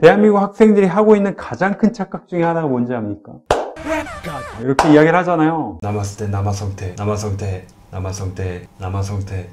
대한민국 학생들이 하고 있는 가장 큰 착각 중에 하나가 뭔지 압니까? 이렇게 이야기를 하잖아요. 남았을 때 남아성태, 남아성태, 남아성태, 남아성태.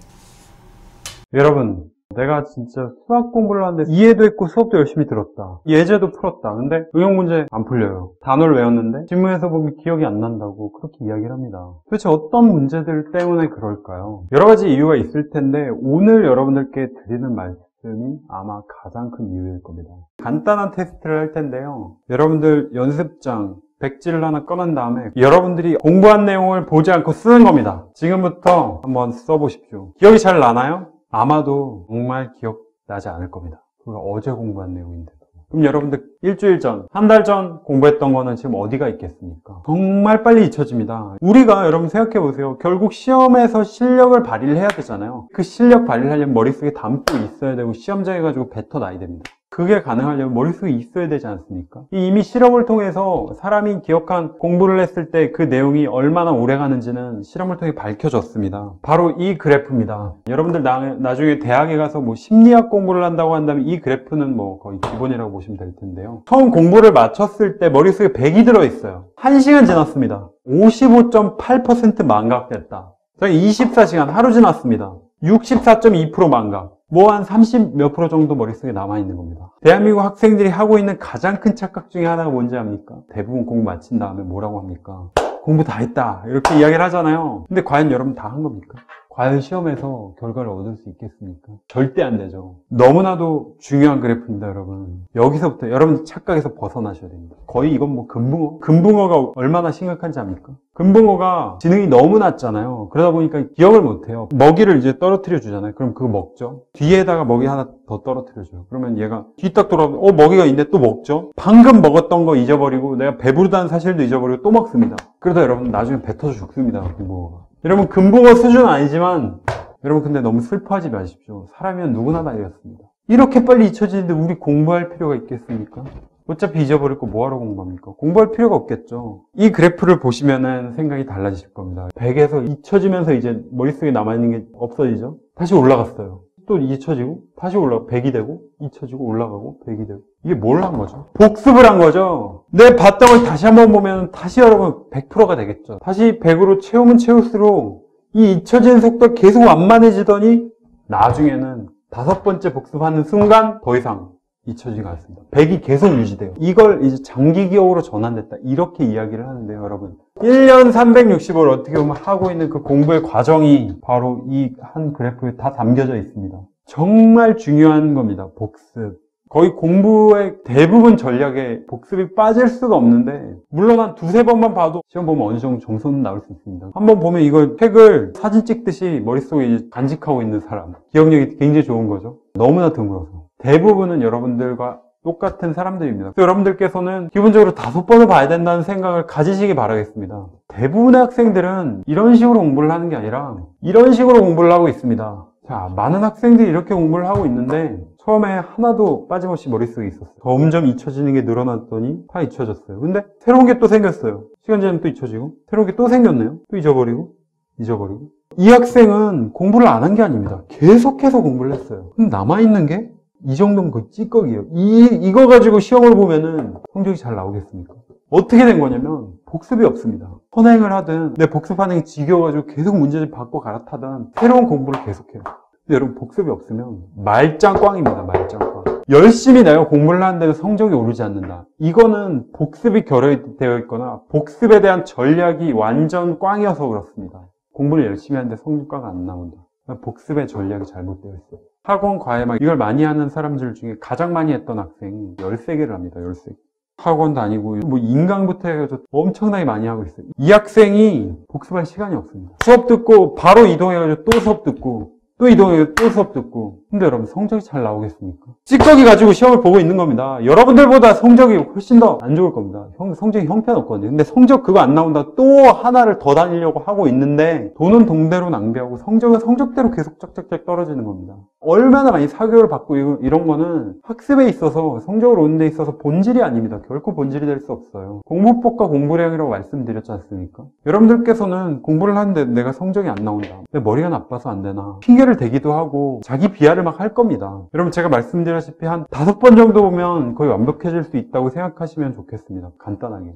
여러분, 내가 진짜 수학 공부를 하는데 이해도 했고 수업도 열심히 들었다. 예제도 풀었다. 근데 응용 문제 안 풀려요. 단어를 외웠는데 질문에서 보면 기억이 안 난다고 그렇게 이야기를 합니다. 도대체 어떤 문제들 때문에 그럴까요? 여러 가지 이유가 있을 텐데 오늘 여러분들께 드리는 말씀 이 아마 가장 큰 이유일 겁니다. 간단한 테스트를 할 텐데요. 여러분들 연습장 백지를 하나 꺼낸 다음에 여러분들이 공부한 내용을 보지 않고 쓰는 겁니다. 지금부터 한번 써보십시오. 기억이 잘 나나요? 아마도 정말 기억나지 않을 겁니다. 우리가 어제 공부한 내용인데도. 그럼 여러분들 일주일 전, 한 달 전 공부했던 거는 지금 어디가 있겠습니까? 정말 빨리 잊혀집니다. 우리가 여러분 생각해 보세요. 결국 시험에서 실력을 발휘를 해야 되잖아요. 그 실력 발휘를 하려면 머릿속에 담고 있어야 되고 시험장에 가지고 뱉어놔야 됩니다. 그게 가능하려면 머릿속에 있어야 되지 않습니까? 이미 실험을 통해서 사람이 기억한 공부를 했을 때 그 내용이 얼마나 오래 가는지는 실험을 통해 밝혀졌습니다. 바로 이 그래프입니다. 여러분들 나, 중에 대학에 가서 뭐 심리학 공부를 한다고 한다면 이 그래프는 뭐 거의 기본이라고 보시면 될 텐데요. 처음 공부를 마쳤을 때 머릿속에 100이 들어있어요. 1시간 지났습니다. 55.8% 망각됐다. 24시간 하루 지났습니다. 64.2% 망각. 뭐 한 30 몇 프로 정도 머릿속에 남아있는 겁니다. 대한민국 학생들이 하고 있는 가장 큰 착각 중에 하나가 뭔지 압니까? 대부분 공부 마친 다음에 뭐라고 합니까? 공부 다 했다. 이렇게 이야기를 하잖아요. 근데 과연 여러분 다 한 겁니까? 과연 시험에서 결과를 얻을 수 있겠습니까? 절대 안 되죠. 너무나도 중요한 그래프입니다, 여러분. 여기서부터 여러분 착각에서 벗어나셔야 됩니다. 거의 이건 뭐 금붕어? 금붕어가 얼마나 심각한지 압니까? 금붕어가 지능이 너무 낮잖아요. 그러다 보니까 기억을 못해요. 먹이를 이제 떨어뜨려 주잖아요. 그럼 그거 먹죠. 뒤에다가 먹이 하나 더 떨어뜨려 줘요. 그러면 얘가 뒤 딱 돌아오면 어 먹이가 있네 또 먹죠. 방금 먹었던 거 잊어버리고 내가 배부르다는 사실도 잊어버리고 또 먹습니다. 그러다 여러분 나중에 뱉어서 죽습니다. 금붕어가. 여러분 금붕어 수준 아니지만 여러분 근데 너무 슬퍼하지 마십시오. 사람이면 누구나 다 이렇습니다. 이렇게 빨리 잊혀지는데 우리 공부할 필요가 있겠습니까? 어차피 잊어버릴 거 뭐하러 공부합니까? 공부할 필요가 없겠죠. 이 그래프를 보시면은 생각이 달라지실 겁니다. 100에서 잊혀지면서 이제 머릿속에 남아있는 게 없어지죠? 다시 올라갔어요. 또 잊혀지고, 다시 올라가, 100이 되고, 잊혀지고, 올라가고, 100이 되고. 이게 뭘 한 거죠? 복습을 한 거죠? 내 봤던 걸 다시 한번 보면 다시 여러분 100%가 되겠죠. 다시 100으로 채우면 채울수록 이 잊혀지는 속도가 계속 완만해지더니 나중에는 다섯 번째 복습하는 순간 더 이상 잊혀지지가 않습니다. 100이 계속 유지돼요. 이걸 이제 장기 기억으로 전환됐다. 이렇게 이야기를 하는데요, 여러분. 1년 360을 어떻게 보면 하고 있는 그 공부의 과정이 바로 이 한 그래프에 다 담겨져 있습니다. 정말 중요한 겁니다. 복습. 거의 공부의 대부분 전략에 복습이 빠질 수가 없는데 물론 한 두세 번만 봐도 시험 보면 어느 정도 점수는 나올 수 있습니다. 한번 보면 이걸 책을 사진 찍듯이 머릿속에 간직하고 있는 사람 기억력이 굉장히 좋은 거죠. 너무나 드물어서 대부분은 여러분들과 똑같은 사람들입니다. 여러분들께서는 기본적으로 다섯 번을 봐야 된다는 생각을 가지시기 바라겠습니다. 대부분의 학생들은 이런 식으로 공부를 하는 게 아니라 이런 식으로 공부를 하고 있습니다. 자, 많은 학생들이 이렇게 공부를 하고 있는데 처음에 하나도 빠짐없이 머릿속에 있었어요. 점점 잊혀지는 게 늘어났더니 다 잊혀졌어요. 근데 새로운 게 또 생겼어요. 시간 지나면 또 잊혀지고 새로운 게 또 생겼네요. 또 잊어버리고 잊어버리고 이 학생은 공부를 안 한 게 아닙니다. 계속해서 공부를 했어요. 그럼 남아있는 게 이 정도면 거의 찌꺼기예요. 이, 이거 가지고 시험을 보면은 성적이 잘 나오겠습니까? 어떻게 된 거냐면 복습이 없습니다. 선행을 하든 내 복습하는 게 지겨워가지고 계속 문제집 받고 갈아타든 새로운 공부를 계속해요. 여러분 복습이 없으면 말짱꽝입니다. 말짱꽝. 열심히 내가 공부를 하는데도 성적이 오르지 않는다. 이거는 복습이 결여되어 있거나 복습에 대한 전략이 완전 꽝이어서 그렇습니다. 공부를 열심히 하는데 성과가 안 나온다. 복습의 전략이 잘못되어 있어요. 학원 과외막 이걸 많이 하는 사람들 중에 가장 많이 했던 학생이 13개를 합니다. 13개. 학원 다니고 뭐 인강부터 해가지고 엄청나게 많이 하고 있어요. 이 학생이 복습할 시간이 없습니다. 수업 듣고 바로 이동해가지고 또 수업 듣고 또 이동해 또 수업 듣고. 근데 여러분 성적이 잘 나오겠습니까? 찌꺼기 가지고 시험을 보고 있는 겁니다. 여러분들보다 성적이 훨씬 더 안 좋을 겁니다. 형, 성적이 형편없거든요. 근데 성적 그거 안 나온다 또 하나를 더 다니려고 하고 있는데 돈은 동대로 낭비하고 성적은 성적대로 계속 쫙쫙쫙 떨어지는 겁니다. 얼마나 많이 사교를 받고 이런 거는 학습에 있어서 성적을 오는 데 있어서 본질이 아닙니다. 결코 본질이 될 수 없어요. 공부법과 공부량이라고 말씀드렸지 않습니까? 여러분들께서는 공부를 하는데 내가 성적이 안 나온다. 내 머리가 나빠서 안 되나? 핑계 핑계를 대기도 하고 자기 비하를 막 할 겁니다. 여러분 제가 말씀드렸다시피 한 다섯 번 정도 보면 거의 완벽해질 수 있다고 생각하시면 좋겠습니다. 간단하게.